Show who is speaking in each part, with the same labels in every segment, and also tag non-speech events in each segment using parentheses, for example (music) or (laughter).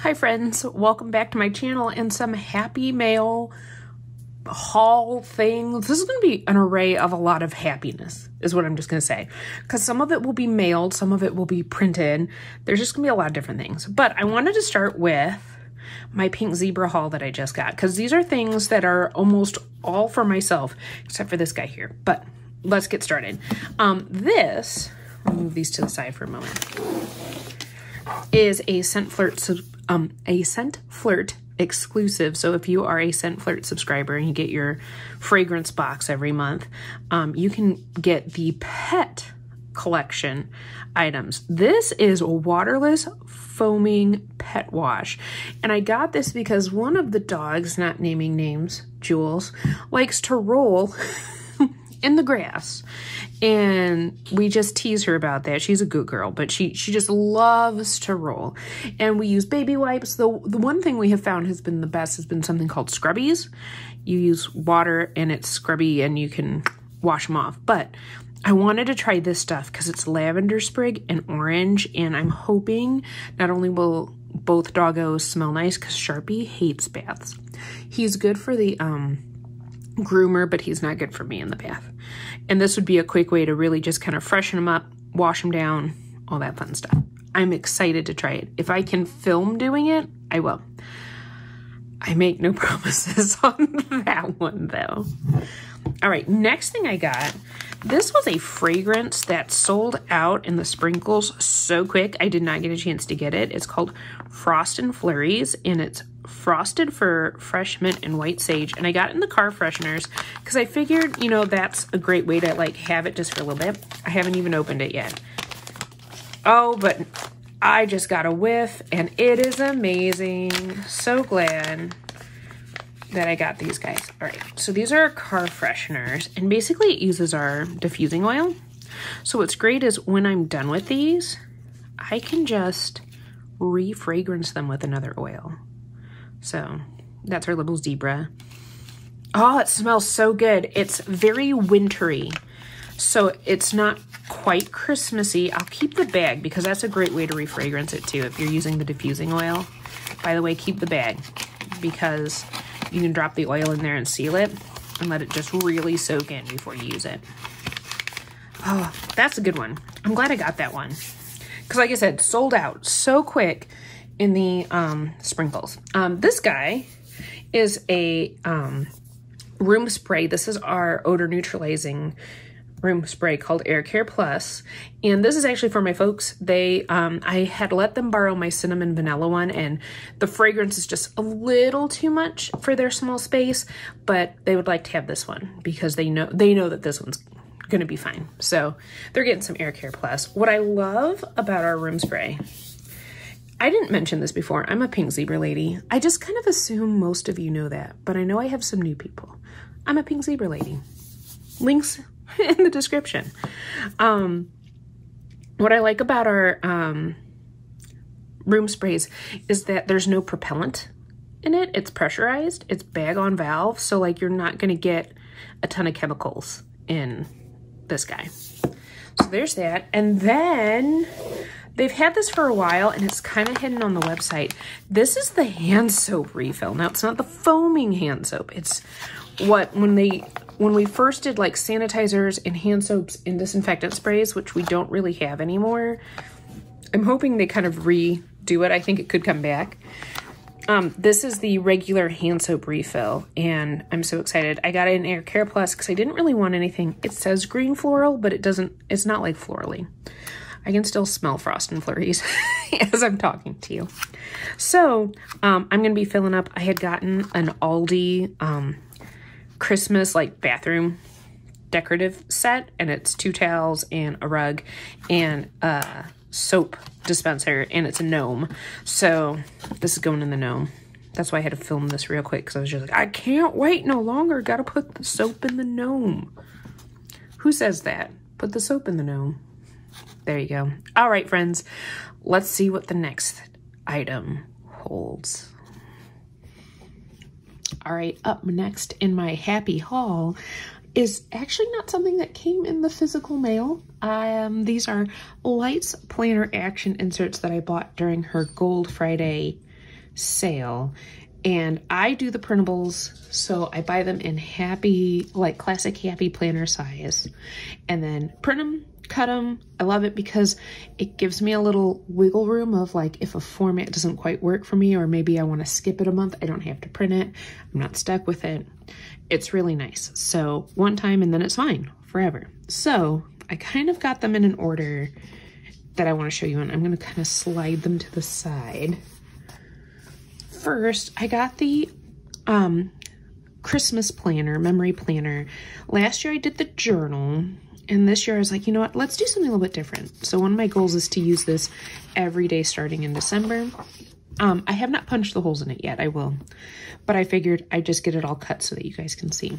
Speaker 1: Hi friends, welcome back to my channel and some happy mail haul things. This is going to be an array of a lot of happiness is what I'm just going to say. Because some of it will be mailed, some of it will be printed. There's just going to be a lot of different things. But I wanted to start with my pink zebra haul that I just got. Because these are things that are almost all for myself, except for this guy here. But let's get started. Um, this, I'll move these to the side for a moment, is a Scent Flirt, um, a Scent Flirt exclusive. So if you are a Scent Flirt subscriber and you get your fragrance box every month, um, you can get the pet collection items. This is waterless foaming pet wash. And I got this because one of the dogs, not naming names, Jules, likes to roll (laughs) in the grass and we just tease her about that. She's a good girl, but she she just loves to roll. And we use baby wipes. The the one thing we have found has been the best has been something called scrubbies. You use water and it's scrubby and you can wash them off. But I wanted to try this stuff because it's lavender sprig and orange, and I'm hoping not only will both doggos smell nice because Sharpie hates baths. He's good for the um groomer, but he's not good for me in the bath. And this would be a quick way to really just kind of freshen them up, wash them down, all that fun stuff. I'm excited to try it. If I can film doing it, I will. I make no (laughs) promises on that one though. All right, next thing I got, this was a fragrance that sold out in the sprinkles so quick. I did not get a chance to get it. It's called Frost and Flurries, and it's frosted for fresh mint and white sage. And I got in the car fresheners because I figured, you know, that's a great way to like have it just for a little bit. I haven't even opened it yet. Oh, but I just got a whiff and it is amazing. So glad that I got these guys. All right, so these are car fresheners and basically it uses our diffusing oil. So what's great is when I'm done with these, I can just re-fragrance them with another oil. So that's our little zebra. Oh, it smells so good. It's very wintry. So it's not quite Christmassy. I'll keep the bag because that's a great way to refragrance it too if you're using the diffusing oil. By the way, keep the bag because you can drop the oil in there and seal it and let it just really soak in before you use it. Oh, that's a good one. I'm glad I got that one. Because like I said, sold out so quick in the um, sprinkles. Um, this guy is a um, room spray. This is our odor neutralizing room spray called Air Care Plus. And this is actually for my folks. They, um, I had let them borrow my cinnamon vanilla one and the fragrance is just a little too much for their small space, but they would like to have this one because they know, they know that this one's going to be fine. So they're getting some Air Care Plus. What I love about our room spray I didn't mention this before. I'm a pink zebra lady. I just kind of assume most of you know that, but I know I have some new people. I'm a pink zebra lady. Links (laughs) in the description. Um, what I like about our um, room sprays is that there's no propellant in it. It's pressurized. It's bag on valve. So like you're not going to get a ton of chemicals in this guy. So there's that. And then They've had this for a while and it's kind of hidden on the website. This is the hand soap refill. Now it's not the foaming hand soap. It's what when they when we first did like sanitizers and hand soaps and disinfectant sprays, which we don't really have anymore. I'm hoping they kind of redo it. I think it could come back. Um, this is the regular hand soap refill, and I'm so excited. I got it in Air Care Plus because I didn't really want anything. It says green floral, but it doesn't, it's not like florally. I can still smell Frost and Flurries (laughs) as I'm talking to you. So um, I'm going to be filling up. I had gotten an Aldi um, Christmas like bathroom decorative set and it's two towels and a rug and a soap dispenser and it's a gnome. So this is going in the gnome. That's why I had to film this real quick because I was just like, I can't wait no longer. Got to put the soap in the gnome. Who says that? Put the soap in the gnome. There you go. All right, friends, let's see what the next item holds. All right, up next in my happy haul is actually not something that came in the physical mail. Um, these are Lights Planner Action inserts that I bought during her Gold Friday sale and I do the printables, so I buy them in happy, like classic happy planner size, and then print them, cut them. I love it because it gives me a little wiggle room of like if a format doesn't quite work for me, or maybe I want to skip it a month, I don't have to print it. I'm not stuck with it. It's really nice. So one time and then it's fine forever. So I kind of got them in an order that I want to show you, and I'm going to kind of slide them to the side first, I got the um, Christmas planner, memory planner. Last year I did the journal, and this year I was like, you know what, let's do something a little bit different. So one of my goals is to use this every day starting in December. Um, I have not punched the holes in it yet, I will. But I figured I'd just get it all cut so that you guys can see.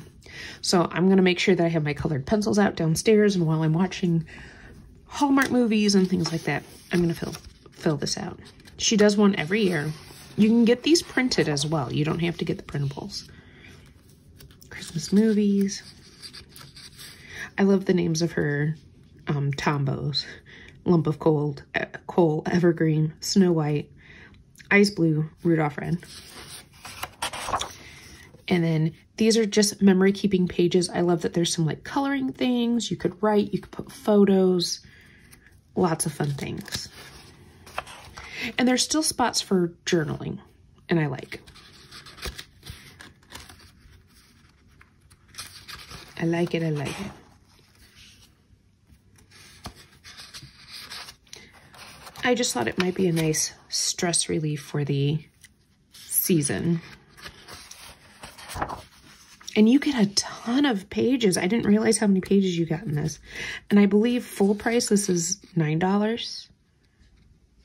Speaker 1: So I'm to make sure that I have my colored pencils out downstairs, and while I'm watching Hallmark movies and things like that, I'm to fill, fill this out. She does one every year, you can get these printed as well. You don't have to get the printables. Christmas movies. I love the names of her um, tombos. Lump of cold, coal, evergreen, snow white, ice blue, Rudolph red. And then these are just memory keeping pages. I love that there's some like coloring things. You could write, you could put photos, lots of fun things. And there's still spots for journaling, and I like. I like it, I like it. I just thought it might be a nice stress relief for the season. And you get a ton of pages. I didn't realize how many pages you got in this. And I believe full price, this is $9.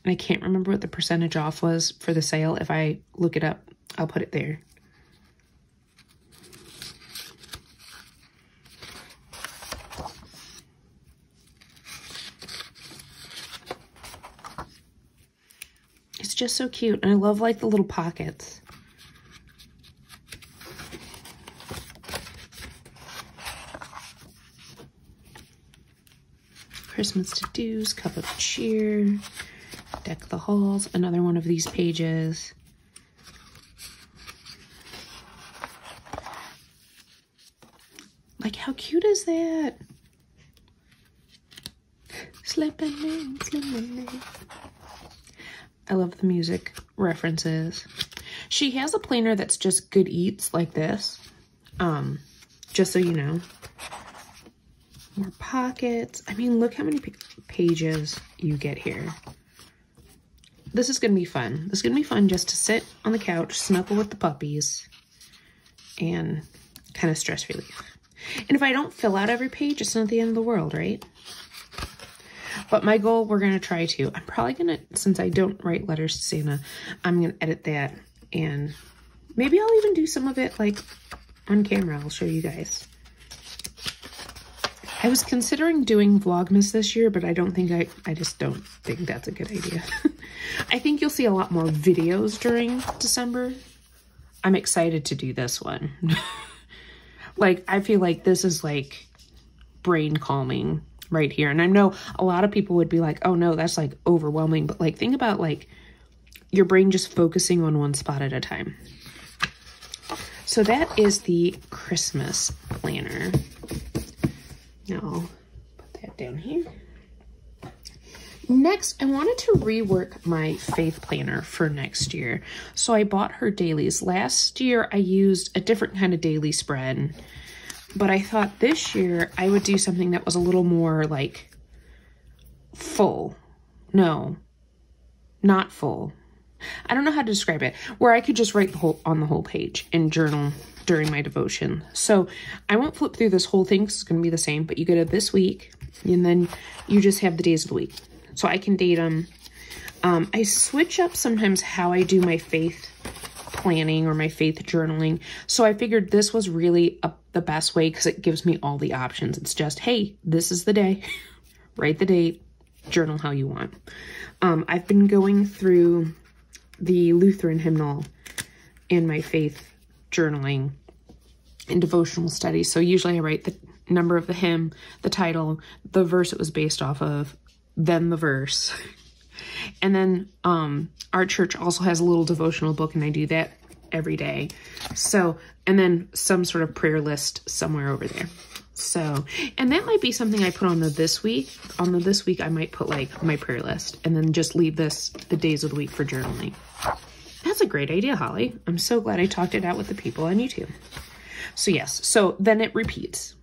Speaker 1: And I can't remember what the percentage off was for the sale. If I look it up, I'll put it there. It's just so cute. And I love like the little pockets. Christmas to-dos, cup of cheer. Deck the Halls, another one of these pages. Like, how cute is that? Slipping in, slipping in. I love the music references. She has a planner that's just good eats like this. Um, just so you know. More pockets. I mean, look how many pages you get here this is going to be fun. This is going to be fun just to sit on the couch, snuggle with the puppies, and kind of stress relief. And if I don't fill out every page, it's not the end of the world, right? But my goal, we're going to try to. I'm probably going to, since I don't write letters to Santa, I'm going to edit that. And maybe I'll even do some of it like on camera. I'll show you guys. I was considering doing Vlogmas this year, but I don't think I, I just don't think that's a good idea. (laughs) I think you'll see a lot more videos during December. I'm excited to do this one. (laughs) like, I feel like this is like brain calming right here. And I know a lot of people would be like, oh no, that's like overwhelming. But like, think about like your brain just focusing on one spot at a time. So that is the Christmas planner. Now, put that down here. Next, I wanted to rework my faith planner for next year. So I bought her dailies. Last year, I used a different kind of daily spread. But I thought this year, I would do something that was a little more like full. No, not full. I don't know how to describe it. Where I could just write the whole on the whole page and journal during my devotion. So I won't flip through this whole thing. It's going to be the same, but you go to this week and then you just have the days of the week. So I can date them. Um, I switch up sometimes how I do my faith planning or my faith journaling. So I figured this was really a, the best way because it gives me all the options. It's just, hey, this is the day. (laughs) Write the date, journal how you want. Um, I've been going through the Lutheran hymnal and my faith journaling and devotional studies. So usually I write the number of the hymn, the title, the verse it was based off of, then the verse. (laughs) And then um, our church also has a little devotional book, and I do that every day. So, and then some sort of prayer list somewhere over there. So, and that might be something I put on the this week. On the this week, I might put like my prayer list and then just leave this the days of the week for journaling. That's a great idea, Holly. I'm so glad I talked it out with the people on YouTube. So yes, so then it repeats.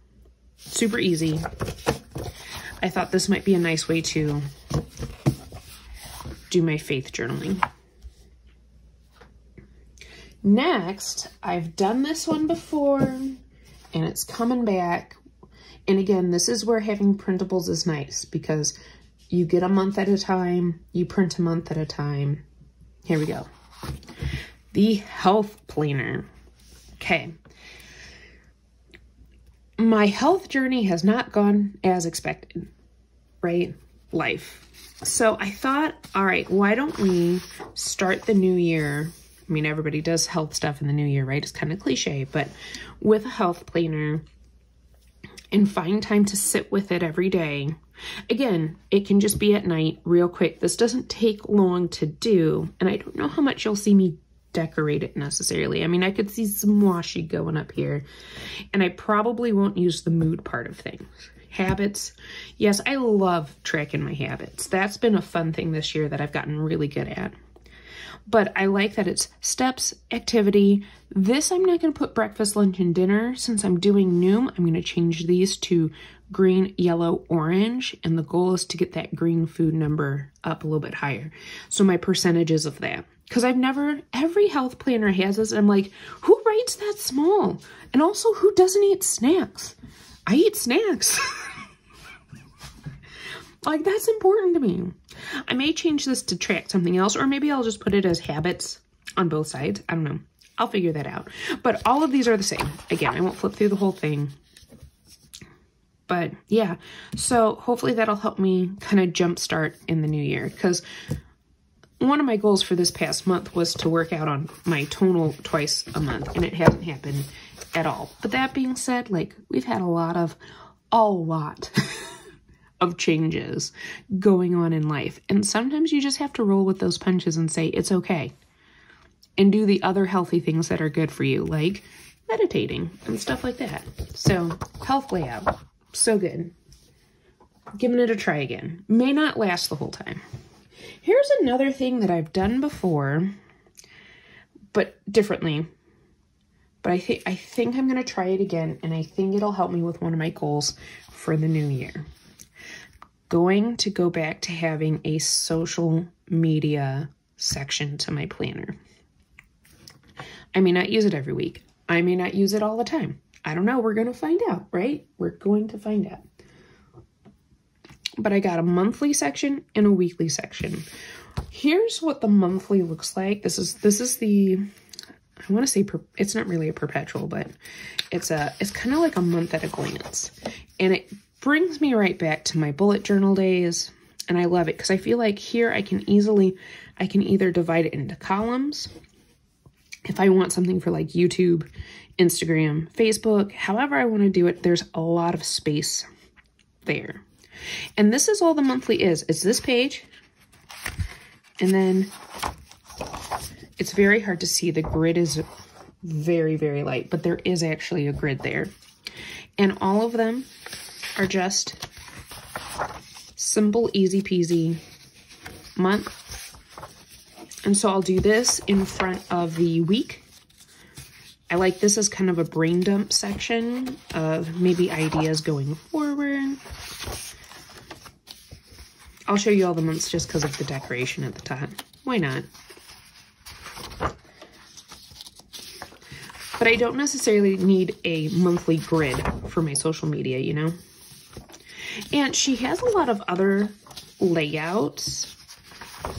Speaker 1: Super easy. I thought this might be a nice way to do my faith journaling. Next, I've done this one before and it's coming back. And again, this is where having printables is nice because you get a month at a time, you print a month at a time. Here we go. The health planner. Okay. My health journey has not gone as expected, right? Life. So I thought, all right, why don't we start the new year? I mean, everybody does health stuff in the new year, right? It's kind of cliche, but with a health planner and find time to sit with it every day. Again, it can just be at night real quick. This doesn't take long to do. And I don't know how much you'll see me decorate it necessarily. I mean, I could see some washi going up here. And I probably won't use the mood part of things. Habits. Yes, I love tracking my habits. That's been a fun thing this year that I've gotten really good at. But I like that it's steps, activity. This I'm not going to put breakfast, lunch, and dinner. Since I'm doing Noom, I'm going to change these to green, yellow, orange. And the goal is to get that green food number up a little bit higher. So my percentages of that. Because I've never, every health planner has this. And I'm like, who writes that small? And also, who doesn't eat snacks? I eat snacks. like, that's important to me. I may change this to track something else, or maybe I'll just put it as habits on both sides. I don't know. I'll figure that out. But all of these are the same. Again, I won't flip through the whole thing. But yeah, so hopefully that'll help me kind of jumpstart in the new year. Because one of my goals for this past month was to work out on my tonal twice a month. And it hasn't happened at all. But that being said, like, we've had a lot of, a lot (laughs) of changes going on in life. And sometimes you just have to roll with those punches and say, it's okay. And do the other healthy things that are good for you, like meditating and stuff like that. So, health layout, so good. Giving it a try again. May not last the whole time. Here's another thing that I've done before, but differently. But I think I think I'm gonna try it again, and I think it'll help me with one of my goals for the new year going to go back to having a social media section to my planner. I may not use it every week. I may not use it all the time. I don't know. We're going to find out, right? We're going to find out. But I got a monthly section and a weekly section. Here's what the monthly looks like. This is this is the I want to say it's not really a perpetual, but it's a it's kind of like a month at a glance. And it brings me right back to my bullet journal days. And I love it because I feel like here I can easily, I can either divide it into columns. If I want something for like YouTube, Instagram, Facebook, however I want to do it, there's a lot of space there. And this is all the monthly is. It's this page. And then it's very hard to see. The grid is very, very light, but there is actually a grid there. And all of them are just simple, easy peasy month. And so I'll do this in front of the week. I like this as kind of a brain dump section of maybe ideas going forward. I'll show you all the months just because of the decoration at the top. Why not? But I don't necessarily need a monthly grid for my social media, you know? And she has a lot of other layouts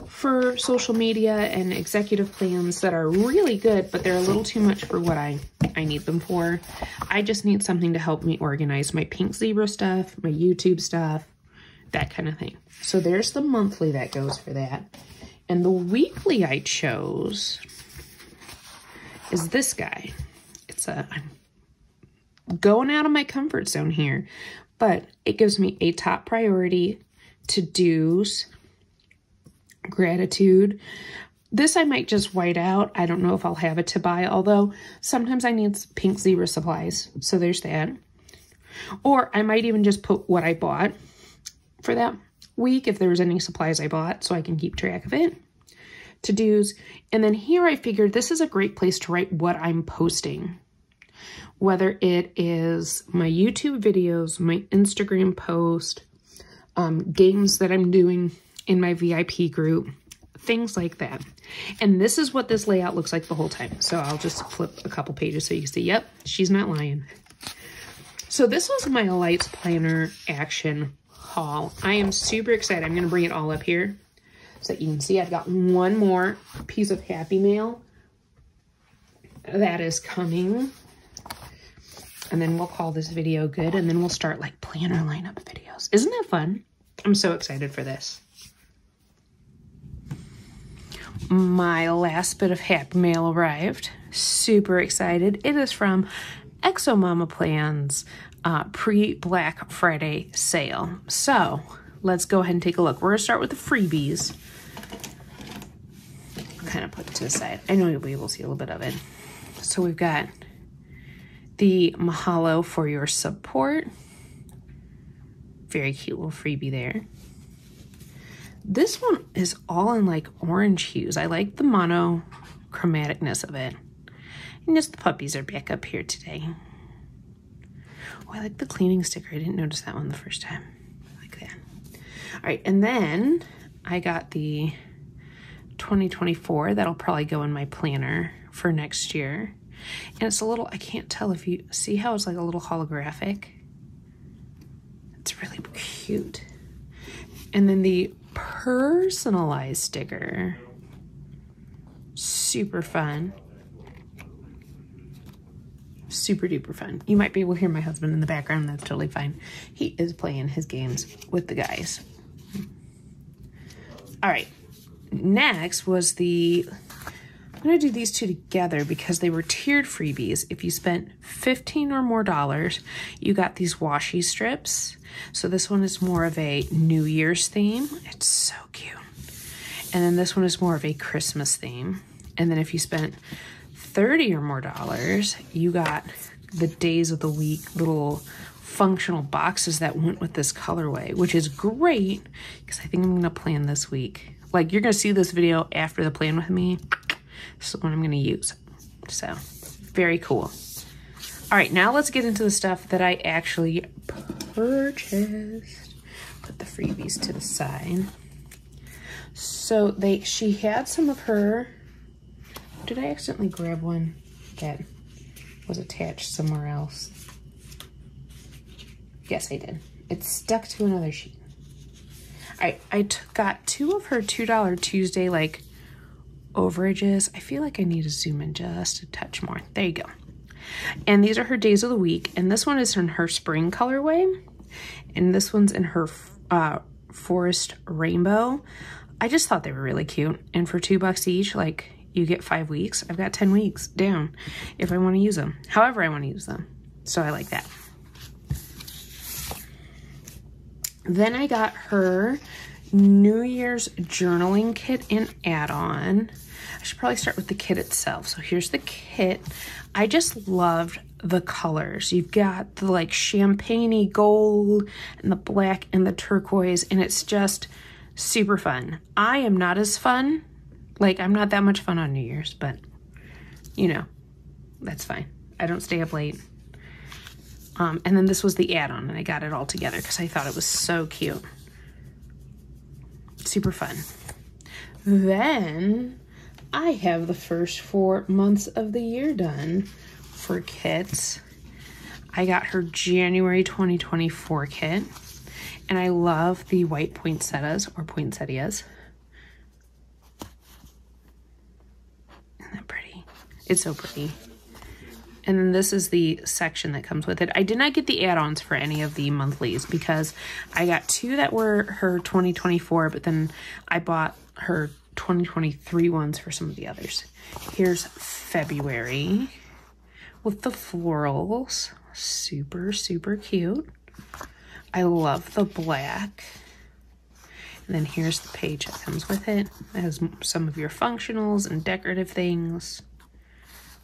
Speaker 1: for social media and executive plans that are really good, but they're a little too much for what I, I need them for. I just need something to help me organize my pink zebra stuff, my YouTube stuff, that kind of thing. So there's the monthly that goes for that. And the weekly I chose is this guy. I'm going out of my comfort zone here, but it gives me a top priority to-dos Gratitude. This I might just white out. I don't know if I'll have it to buy, although sometimes I need pink zebra supplies. So there's that. Or I might even just put what I bought for that week if there was any supplies I bought so I can keep track of it. To-dos. And then here I figured this is a great place to write what I'm posting. Whether it is my YouTube videos, my Instagram post, um, games that I'm doing in my VIP group, things like that. And this is what this layout looks like the whole time. So I'll just flip a couple pages so you can see, yep, she's not lying. So this was my Lights Planner Action haul. I am super excited. I'm going to bring it all up here so that you can see I've got one more piece of Happy Mail that is coming. And then we'll call this video good and then we'll start like planner lineup videos. Isn't that fun? I'm so excited for this. My last bit of Happy Mail arrived. Super excited. It is from XO Mama Plans uh, pre-Black Friday sale. So let's go ahead and take a look. We're going to start with the freebies. Kind of put it to the side. I know you'll be able to see a little bit of it. So we've got the Mahalo for your support. Very cute little freebie there. This one is all in like orange hues. I like the monochromaticness of it. And just the puppies are back up here today. Oh, I like the cleaning sticker. I didn't notice that one the first time. I like that. All right, and then I got the 2024. That'll probably go in my planner for next year. And it's a little, I can't tell if you see how it's like a little holographic. It's really cute. And then the personalized sticker. Super fun super duper fun. You might be able to hear my husband in the background. That's totally fine. He is playing his games with the guys. All right. Next was the... I'm going to do these two together because they were tiered freebies. If you spent 15 or more dollars, you got these washi strips. So this one is more of a New Year's theme. It's so cute. And then this one is more of a Christmas theme. And then if you spent 30 or more dollars, you got the days of the week little functional boxes that went with this colorway, which is great because I think I'm going to plan this week. Like you're going to see this video after the plan with me. This is what I'm going to use. So very cool. All right, now let's get into the stuff that I actually purchased. Put the freebies to the side. So they, she had some of her did I accidentally grab one that was attached somewhere else? Yes, I did. It's stuck to another sheet. I, I got two of her $2 Tuesday, like, overages. I feel like I need to zoom in just a touch more. There you go. And these are her days of the week. And this one is in her spring colorway. And this one's in her uh, forest rainbow. I just thought they were really cute. And for two bucks each, like, you get five weeks. I've got 10 weeks down if I want to use them, however I want to use them. So I like that. Then I got her New Year's journaling kit and add-on. I should probably start with the kit itself. So here's the kit. I just loved the colors. You've got the like champagne gold and the black and the turquoise and it's just super fun. I am not as fun like, I'm not that much fun on New Year's, but, you know, that's fine. I don't stay up late. Um, and then this was the add-on, and I got it all together because I thought it was so cute. Super fun. Then I have the first four months of the year done for kits. I got her January 2024 kit, and I love the white poinsettias or poinsettias. Isn't that pretty? It's so pretty. And then this is the section that comes with it. I did not get the add-ons for any of the monthlies because I got two that were her 2024, but then I bought her 2023 ones for some of the others. Here's February with the florals. Super, super cute. I love the black. And then here's the page that comes with it. It has some of your functionals and decorative things.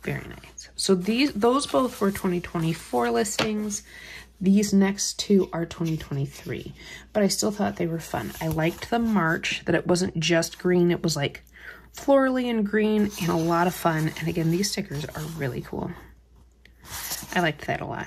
Speaker 1: Very nice. So these those both were 2024 listings. These next two are 2023, but I still thought they were fun. I liked the March, that it wasn't just green, it was like florally and green and a lot of fun. And again, these stickers are really cool. I liked that a lot.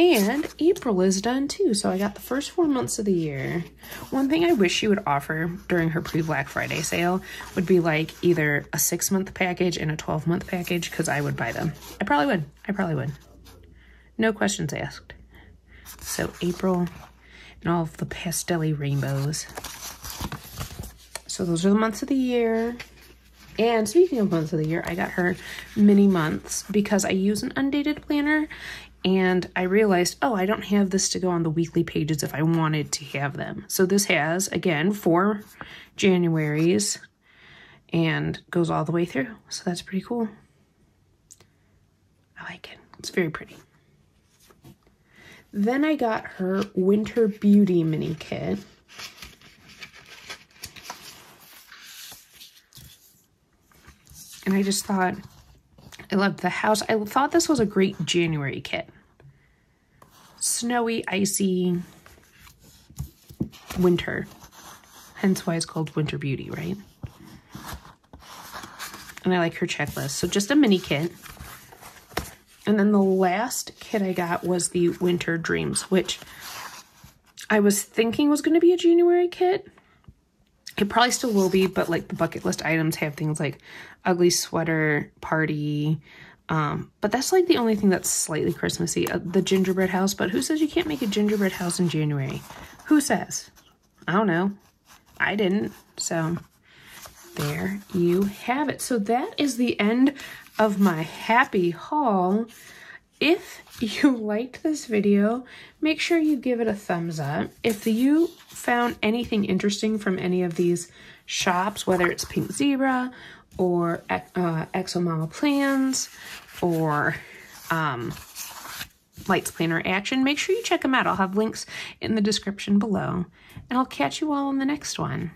Speaker 1: And April is done too, so I got the first four months of the year. One thing I wish she would offer during her pre-Black Friday sale would be like either a six-month package and a 12-month package, because I would buy them. I probably would. I probably would. No questions asked. So April and all of the pastelly rainbows. So those are the months of the year. And speaking of months of the year, I got her mini months because I use an undated planner and I realized, oh, I don't have this to go on the weekly pages if I wanted to have them. So this has, again, four Januaries and goes all the way through. So that's pretty cool. I like it. It's very pretty. Then I got her Winter Beauty mini kit. And I just thought, I loved the house. I thought this was a great January kit. Snowy, icy winter. Hence why it's called Winter Beauty, right? And I like her checklist. So just a mini kit. And then the last kit I got was the Winter Dreams, which I was thinking was going to be a January kit. It probably still will be, but like the bucket list items have things like ugly sweater, party. Um, but that's like the only thing that's slightly Christmassy. Uh, the gingerbread house, but who says you can't make a gingerbread house in January? Who says? I don't know. I didn't. So there you have it. So that is the end of my happy haul. If you (laughs) liked this video, make sure you give it a thumbs up. If you found anything interesting from any of these shops, whether it's Pink Zebra or uh, XO Mama Plans or um, Lights Planner Action, make sure you check them out. I'll have links in the description below. And I'll catch you all in the next one.